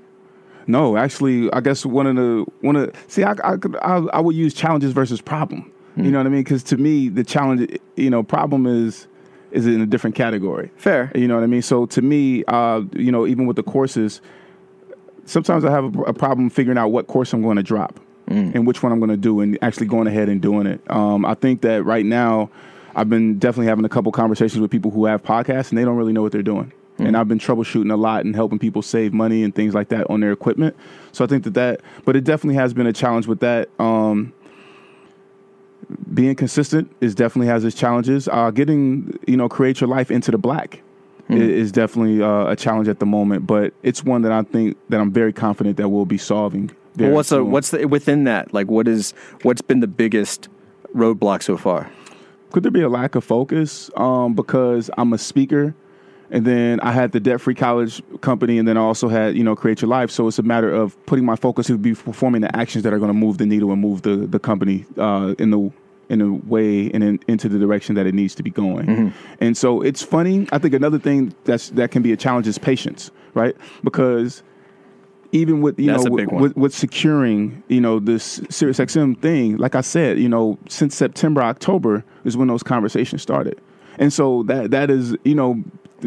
No, actually, I guess one of the one of see, I I could I, I would use challenges versus problem. Hmm. You know what I mean? Because to me, the challenge, you know, problem is is in a different category. Fair. You know what I mean? So to me, uh, you know, even with the courses, sometimes I have a, a problem figuring out what course I'm going to drop and which one I'm going to do, and actually going ahead and doing it. Um, I think that right now, I've been definitely having a couple conversations with people who have podcasts, and they don't really know what they're doing. And I've been troubleshooting a lot and helping people save money and things like that on their equipment. So I think that that, but it definitely has been a challenge with that. Um, being consistent is definitely has its challenges. Uh, getting you know create your life into the black i- is definitely uh, a challenge at the moment, but it's one that I think that I'm very confident that we'll be solving. Well, what's soon. what's the, within that? Like, what is what's been the biggest roadblock so far? could there be a lack of focus um, because I'm a speaker and then I had the debt free college company and then I also had you know create your life so it's a matter of putting my focus to be performing the actions that are going to move the needle and move the the company uh, in the in a way and in, into the direction that it needs to be going. And so it's funny. I think another thing that's that can be a challenge is patience right? Because even with you That's know with, with, with securing you know this Sirius XM thing, like I said, you know, since September October is when those conversations started, and so that that is you know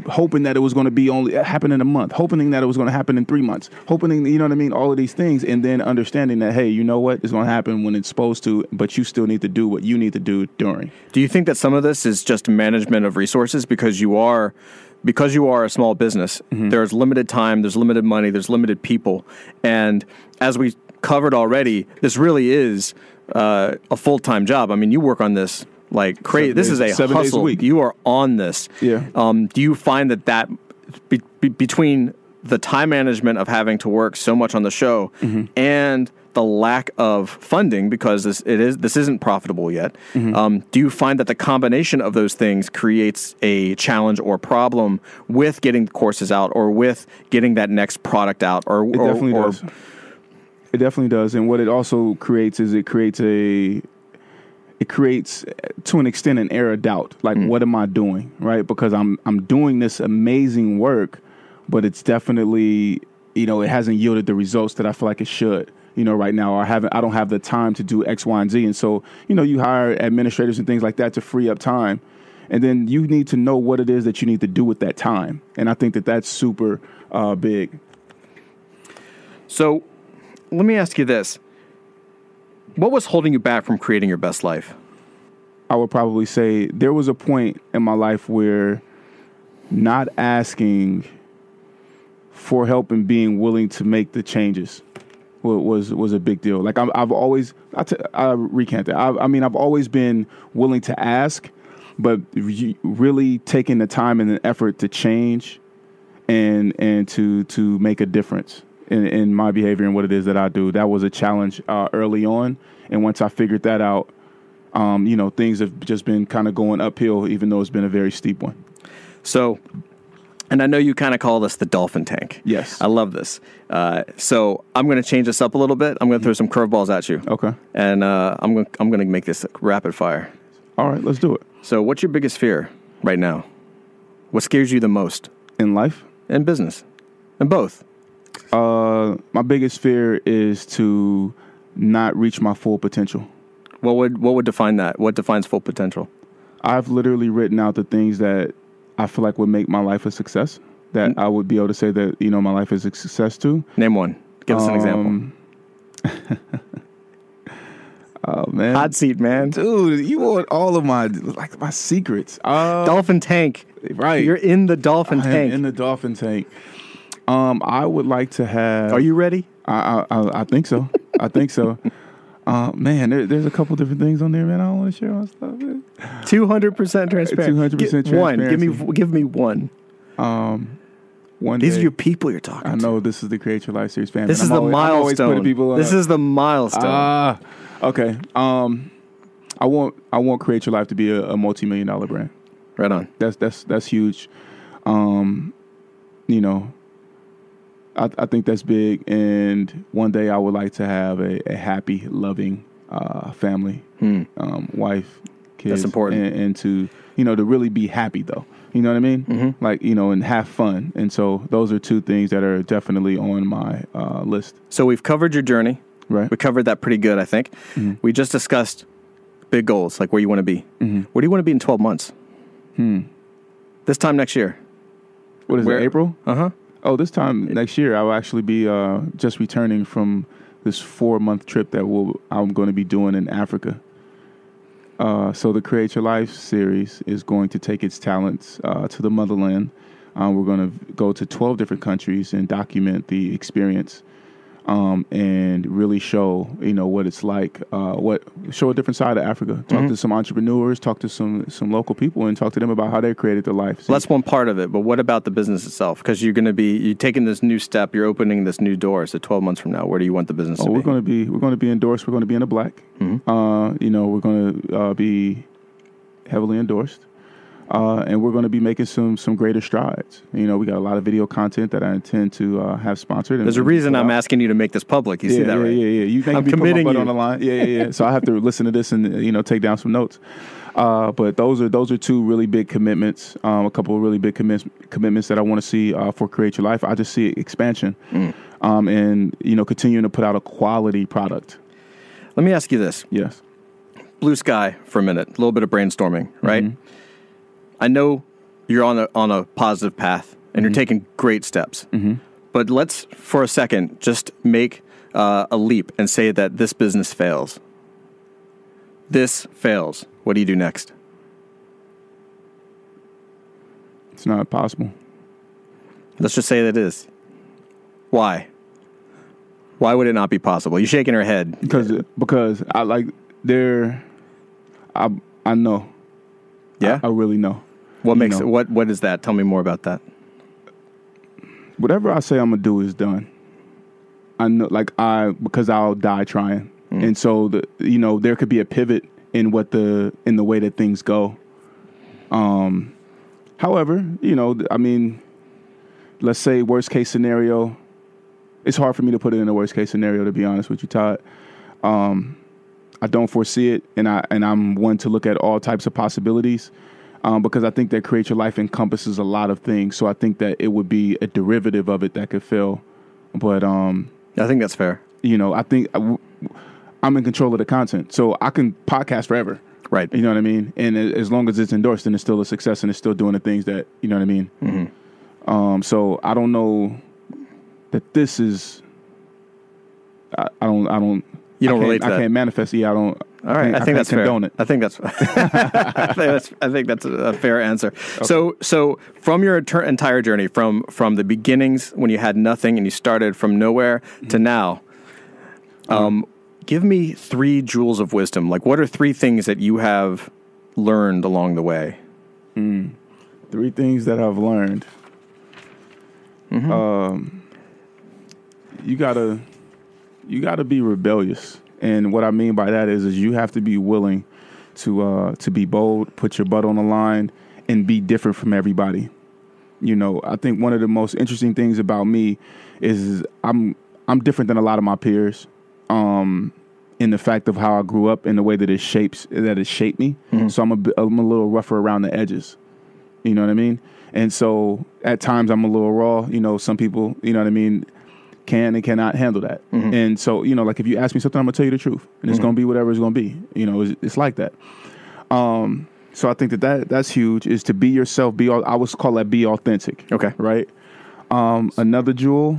hoping that it was going to be only happen in a month, hoping that it was going to happen in three months, hoping you know what I mean, all of these things, and then understanding that hey, you know what, it's going to happen when it's supposed to, but you still need to do what you need to do during. Do you think that some of this is just management of resources because you are because you are a small business, there's limited time, there's limited money, there's limited people, and as we covered already, this really is uh, a full time job. I mean, you work on this like crazy. Seven This days- is a seven days a hustle. week. You are on this. Yeah. Um, do you find that that be, be, between the time management of having to work so much on the show Mm-hmm. and the lack of funding because this it is this isn't profitable yet. Mm-hmm. Um, do you find that the combination of those things creates a challenge or problem with getting courses out or with getting that next product out or It or, definitely or- does. It definitely does, and what it also creates is it creates a it creates to an extent an air of doubt. Like, what am I doing, right? Because I'm I'm doing this amazing work, but it's definitely you know it hasn't yielded the results that I feel like it should. You know, right now, or I haven't I don't have the time to do X, Y, and Z, and so you know you hire administrators and things like that to free up time. And then you need to know what it is that you need to do with that time, and I think that that's super uh, big. So, let me ask you this: What was holding you back from creating your best life? I would probably say there was a point in my life where not asking for help and being willing to make the changes was was a big deal. Like I'm, I've always, I, t- I recant that. I, I mean, I've always been willing to ask, but re- really taking the time and the effort to change and and to to make a difference in, in my behavior and what it is that I do. That was a challenge uh, early on, and once I figured that out, um, you know, things have just been kind of going uphill, even though it's been a very steep one. So, and I know you kind of call this the dolphin tank. Yes. I love this. Uh, so I'm going to change this up a little bit. I'm going to throw some curveballs at you. Okay. And uh, I'm going I'm going to make this rapid fire. All right, let's do it. So, what's your biggest fear right now? What scares you the most In life, in business? In both. Uh, my biggest fear is to not reach my full potential. What would what would define that? What defines full potential? I've literally written out the things that I feel like would make my life a success. That I would be able to say that you know my life is a success to. Name one. Give us an example. Um, oh man, Hot seat, man. dude, you want all of my like my secrets. Uh, Dolphin tank. right. You're in the dolphin I tank. in the dolphin tank. Um, I would like to have. Are you ready? I I, I, think so. I think so. Uh, man, there, there's a couple different things on there, man. I don't want to share my stuff. Two hundred percent transparent. 200% Gi- One. Give me give me one. Um, One These day, are your people you're talking I to. know this is the Create Your Life series fan. This is the always- milestone. this is the milestone. ah okay. Um, I want I want Create Your Life to be a, a multi million dollar brand. Right on. That's that's that's huge. Um, you know, I, I think that's big. And one day I would like to have a, a happy, loving uh, family, um, wife, kids. Hmm. important. And, and to you know to really be happy though. You know what I mean? Mm-hmm. Like you know, and have fun. And so those are two things that are definitely on my uh, list. So we've covered your journey. Right. We covered that pretty good, I think. Mm-hmm. We just discussed big goals, like where you want to be. Where do you want to be in 12 months? Hmm. This time next year. What is Where- it? April? Uh huh. Oh, this time next year, I will actually be uh, just returning from this four month trip that we'll, I'm going to be doing in Africa. Uh, so the Create Your Life series is going to take its talents uh, to the motherland. Uh, we're going to go to 12 different countries and document the experience um, and really show, you know, what it's like. Uh, what show a different side of Africa. Talk to some entrepreneurs, talk to some some local people, and talk to them about how they created their life. Well, that's one part of it, but what about the business itself? Because you're going to be you're taking this new step, you're opening this new door. So 12 months from now, where do you want the business Oh, to we're going to be we're going to be endorsed. We're going to be in the black. Uh, you know, we're going to uh, be heavily endorsed, uh, and we're going to be making some some greater strides. You know, we got a lot of video content that I intend to uh, have sponsored. and There's a reason I'm asking you to make this public. You yeah, see that, yeah, right? Yeah, yeah, You making I'm me put my committing butt you. on the line. Yeah, yeah, yeah. so I have to listen to this and you know take down some notes. Uh, but those are those are two really big commitments. Um, a couple of really big commits, commitments that I want to see uh, for Create Your Life. I just see expansion, Mm. um, and you know continuing to put out a quality product. Let me ask you this. Yes. blue sky for a minute, a little bit of brainstorming, right? I know you're on a on a positive path and you're taking great steps. But let's for a second just make uh, a leap and say that this business fails. This fails. What do you do next? It's not possible. Let's just say that it is. Why? Why would it not be possible? You're shaking her head. because because I like there. I I know. Yeah. I, I really know. what you makes know. it? What What is that? Tell me more about that. Whatever I say I'm gonna do is done. I know, like I because I'll die trying, and so the you know there could be a pivot in what the in the way that things go. Um, however, you know, I mean, let's say worst case scenario. It's hard for me to put it in a worst case scenario, to be honest with you, Todd. Um, I don't foresee it, and I and I'm one to look at all types of possibilities um, because I think that create your life encompasses a lot of things. So I think that it would be a derivative of it that could fail, but um, I think that's fair. you know, I think I, am in control of the content, so I can podcast forever. Right. You know what I mean? And as long as it's endorsed, then it's still a success, and it's still doing the things that you know what I mean. Mm-hmm. Um, so I don't know that this is. I, I don't. I don't. You don't I can't- relate to I that. can't manifest. Yeah, I don't. All right, I, can't- think can't that's fair. it. I think that's I think that's I think that's a fair answer. So so from your entire journey from from the beginnings when you had nothing and you started from nowhere Mm-hmm. to now, um, give me three jewels of wisdom. Like what are three things that you have learned along the way? Three things that I've learned. Mm-hmm. Um, you gotta, you gotta be rebellious, and what I mean by that is, is you have to be willing to uh, to be bold, put your butt on the line, and be different from everybody. You know, I think one of the most interesting things about me is I'm I'm different than a lot of my peers. Um, in the fact of how I grew up and the way that it shapes that it shaped me. So I'm a I'm a little rougher around the edges. You know what I mean? And so at times I'm a little raw. You know, some people, you know what I mean, can and cannot handle that. And so, you know, like if you ask me something, I'm gonna tell you the truth, and it's gonna be whatever it's gonna be. You know, it's, it's like that. Um, so I think that, that that's huge. Is to be yourself. Be all. I would call that be authentic. Okay. Right. Um, another jewel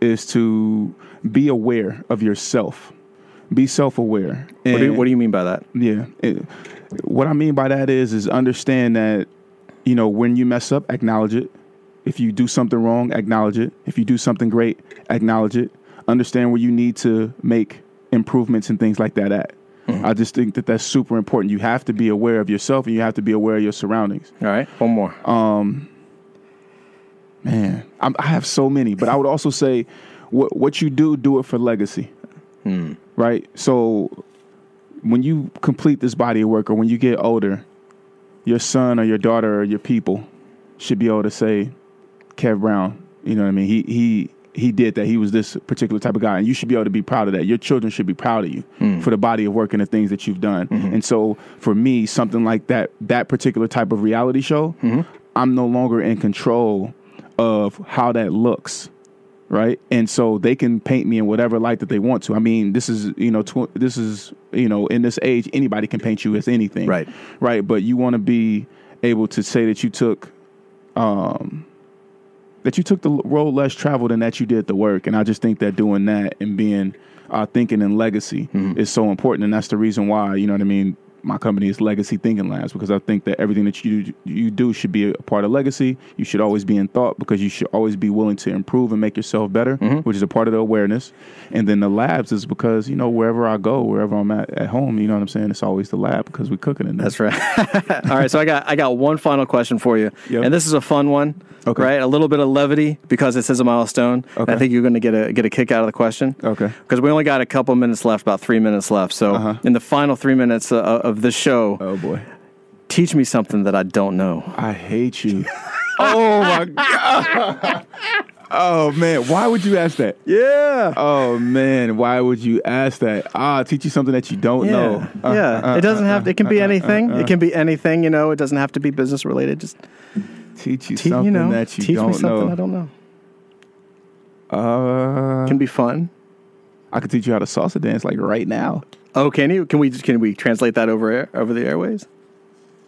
is to be aware of yourself. Be self-aware. What do, you, what do you mean by that? yeah. It- what I mean by that is is understand that you know when you mess up, acknowledge it. If you do something wrong, acknowledge it. If you do something great, acknowledge it. Understand where you need to make improvements and things like that at. I just think that that's super important. You have to be aware of yourself and you have to be aware of your surroundings. All right, one more. Um, man, I'm, I have so many, but I would also say, what what you do, do it for legacy, right? So, when you complete this body of work, or when you get older, your son or your daughter or your people should be able to say, Kev Brown, you know what I mean? He he he did that. He was this particular type of guy, and you should be able to be proud of that. Your children should be proud of you hmm. for the body of work and the things that you've done. Mm-hmm. And so, for me, something like that, that particular type of reality show, mm-hmm. I'm no longer in control of how that looks right? And so they can paint me in whatever light that they want to. I mean, this is you know, tw- this is you know, in this age, anybody can paint you as anything, Right. Right, but you want to be able to say that you took, um, that you took the road less traveled and that you did the work. And I just think that doing that and being uh, thinking in legacy is so important, and that's the reason why you know what I mean. My company is Legacy Thinking Labs because I think that everything that you you do should be a part of legacy. You should always be in thought because you should always be willing to improve and make yourself better, which is a part of the awareness. And then the labs is because you know wherever I go, wherever I'm at at home, you know what I'm saying. It's always the lab because we're cooking in there. That's right. All right, so I got I got one final question for you, Yep. and this is a fun one. Okay. Right, a little bit of levity because it says a milestone. And I think you're going to get a get a kick out of the question. Okay. Because we only got a couple minutes left, about three minutes left. So Uh-huh. in the final three minutes uh, of the show, Oh boy. teach me something that I don't know. I hate you. oh my god. Oh man, why would you ask that? Yeah. Oh man, why would you ask that? Ah, teach you something that you don't Yeah, know. Uh, yeah. it doesn't have. To, it can be anything. it can be anything. You know, it doesn't have to be business related. Just teach you te- something you know, that you teach don't me something know. I don't know. Uh, Can be fun. I could teach you how to salsa dance like right now. Oh, can you? Can we? Can we translate that over air, over the airways?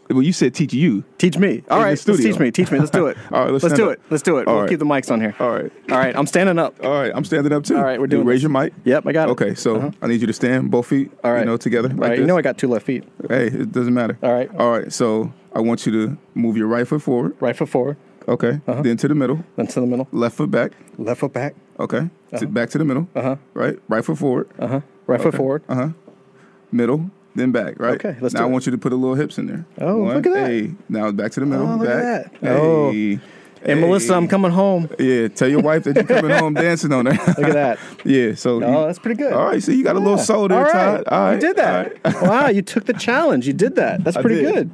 Well, you said teach you. Teach me. All right, let's teach me. Teach me. Let's do it. All right, let's stand do up. it. Let's do it. All we'll right. keep the mics on here. All right. All right, I'm standing up. All right, I'm standing up too. All right, we're You doing Raise this. your mic. Yep, I got it. Okay, so Uh-huh. I need you to stand both feet. All right. You know, together like All right, this. you know I got two left feet. hey, it doesn't matter. All right. All right. So I want you to move your right foot forward. Right foot forward, Okay. Uh-huh. Then to the middle. then to the middle. Left foot back. Left foot back. Okay. To- back to the middle. Uh huh. Right. Right foot forward. Uh huh. Right foot forward. Uh huh. Middle. Then back. Right. Okay, let's now I it. want you to put a little hips in there. Oh, look at that. Hey. Now back to the middle. Oh, look at back. that. Oh. Hey. And Melissa, I'm coming home. Yeah. Tell your wife that you're coming home dancing on her. Look at that. yeah. So. Oh, you- that's pretty good. All right. So you got a little soul there, All right. Todd. All right. You did that. Right. wow, you took the challenge. You did that. That's pretty good.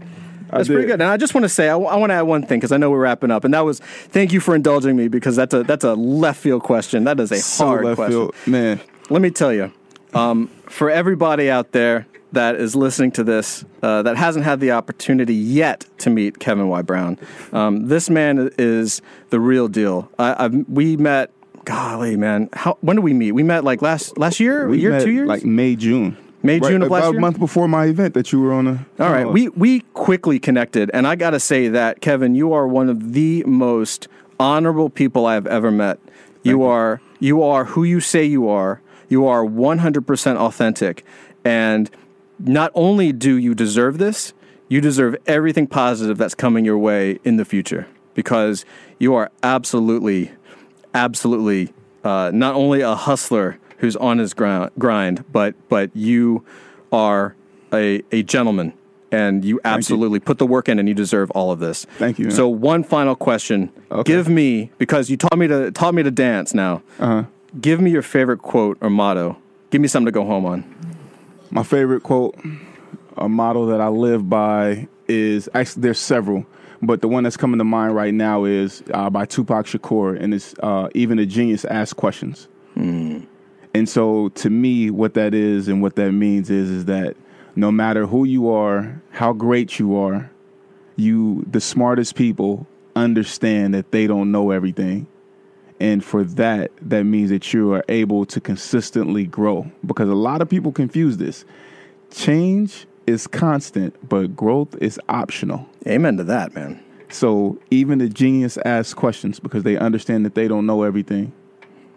That's pretty good. And I just want to say, I, want to add one thing because I know we're wrapping up, and that was thank you for indulging me because that's a that's a left field question. That is a So hard left question. field, man. Let me tell you, um, for everybody out there that is listening to this uh, that hasn't had the opportunity yet to meet Kevin Y. Brown, um, this man is the real deal. I, I've, we met. Golly, man, how when did we meet? We met like last last year, We year, met two years, like May, June. May, June of about last a month before my event that you were on. A, All right, we we quickly connected, and I got to say that Kevin, you are one of the most honorable people I have ever met. You are you are who you say you are. You are 100% authentic, and not only do you deserve this, you deserve everything positive that's coming your way in the future because you are absolutely, absolutely uh, not only a hustler who's on his ground, grind, but but you are a, a gentleman and you absolutely put the work in and you deserve all of this. Thank you. So one final question. Okay. Give me because you taught me to taught me to dance now. Uh-huh. Give me your favorite quote or motto. Give me something to go home on. My favorite quote, a motto that I live by is actually there's several, but the one that's coming to mind right now is uh, by Tupac Shakur, and it's uh, even a genius asks questions. And so to me, what that is and what that means is is that no matter who you are, how great you are, you the smartest people understand that they don't know everything. And for that, that means that you are able to consistently grow because a lot of people confuse this. Change is constant, but growth is optional. Amen to that, man. So even the genius asks questions because they understand that they don't know everything.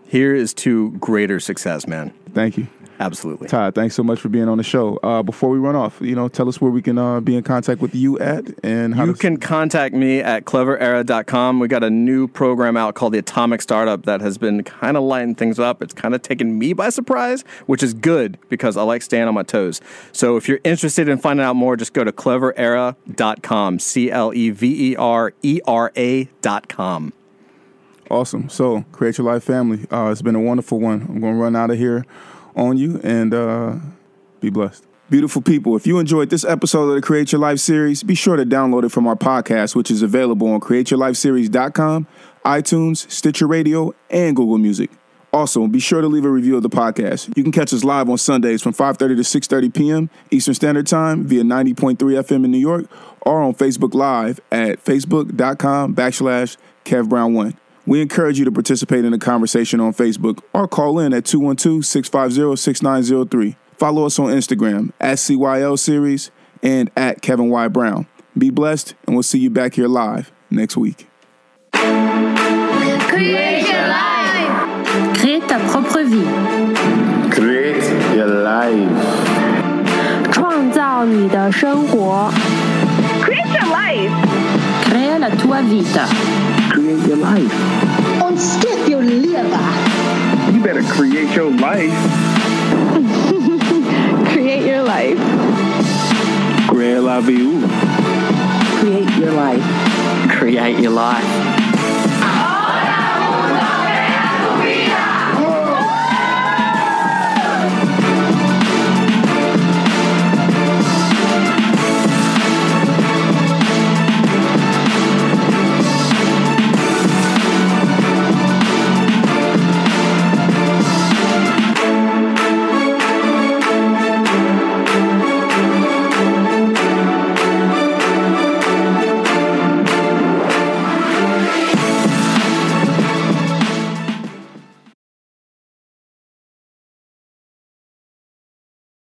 Here is to greater success, man. Thank you. Absolutely. Todd, thanks so much for being on the show. Uh, before we run off, you know, tell us where we can uh, be in contact with you at and how You can contact me at cleverera.com. We got a new program out called the Atomic Startup that has been kind of lighting things up. It's kind of taken me by surprise, which is good because I like staying on my toes. So if you're interested in finding out more, just go to cleverera.com. C L E V E R E R A.com. Awesome. So, create your life family. Uh, it's been a wonderful one. I'm going to run out of here on you and uh, be blessed. Beautiful people, if you enjoyed this episode of the Create Your Life series, be sure to download it from our podcast, which is available on createyourlifeseries.com, iTunes, Stitcher Radio, and Google Music. Also, be sure to leave a review of the podcast. You can catch us live on Sundays from 5:30 to 6:30 p.m. Eastern Standard Time via 90.3 FM in New York or on Facebook Live at facebook.com backslash kevbrown1. We encourage you to participate in the conversation on Facebook or call in at 212-650-6903. Follow us on Instagram at CYL Series and at Kevin Y. Brown. Be blessed, and we'll see you back here live next week. Create your life. Crée ta propre vie， Create your life. 创造你的生活 Create your life. Crea la tua vita. Create your life. Und skip your liver. You better create your life. Create your life. Create la vie. Create your life. Create your life.